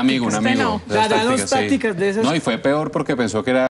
amigo, un amigo. Usted Esas no. Danos tácticas, sí. tácticas de esas. No, y fue peor porque pensó que era